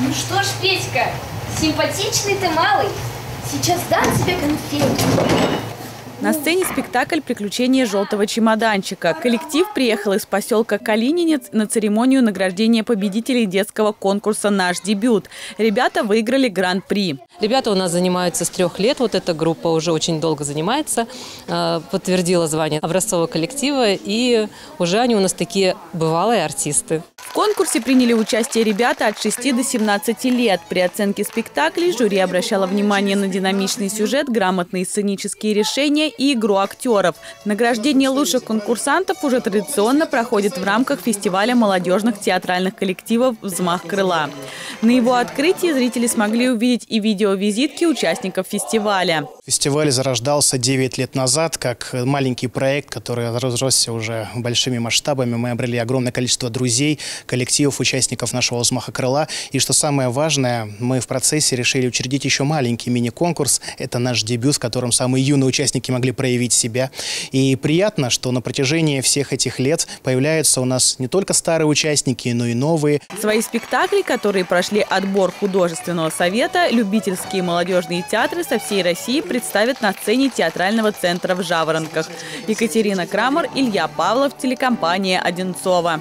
Ну что ж, Петька, симпатичный ты малый. Сейчас дам тебе конфету. На сцене спектакль «Приключения желтого чемоданчика». Коллектив приехал из поселка Калининец на церемонию награждения победителей детского конкурса «Наш дебют». Ребята выиграли гран-при. Ребята у нас занимаются с трех лет. Вот эта группа уже очень долго занимается. Э, Подтвердила звание образцового коллектива. И уже они у нас такие бывалые артисты. В конкурсе приняли участие ребята от 6 до 17 лет. При оценке спектаклей жюри обращало внимание на динамичный сюжет, грамотные сценические решения и игру актеров. Награждение лучших конкурсантов уже традиционно проходит в рамках фестиваля молодежных театральных коллективов «Взмах крыла». На его открытии зрители смогли увидеть и видеовизитки участников фестиваля. Фестиваль зарождался 9 лет назад как маленький проект, который разросся уже большими масштабами. Мы обрели огромное количество друзей, коллективов, участников нашего «Взмаха крыла». И что самое важное, мы в процессе решили учредить еще маленький мини-конкурс. Это наш дебют, в котором самые юные участники могли проявить себя. И приятно, что на протяжении всех этих лет появляются у нас не только старые участники, но и новые. Свои спектакли, которые прошли отбор художественного совета, любительские молодежные театры со всей России представят на сцене театрального центра в Жаворонках. Екатерина Крамер, Илья Павлов, телекомпания «Одинцова».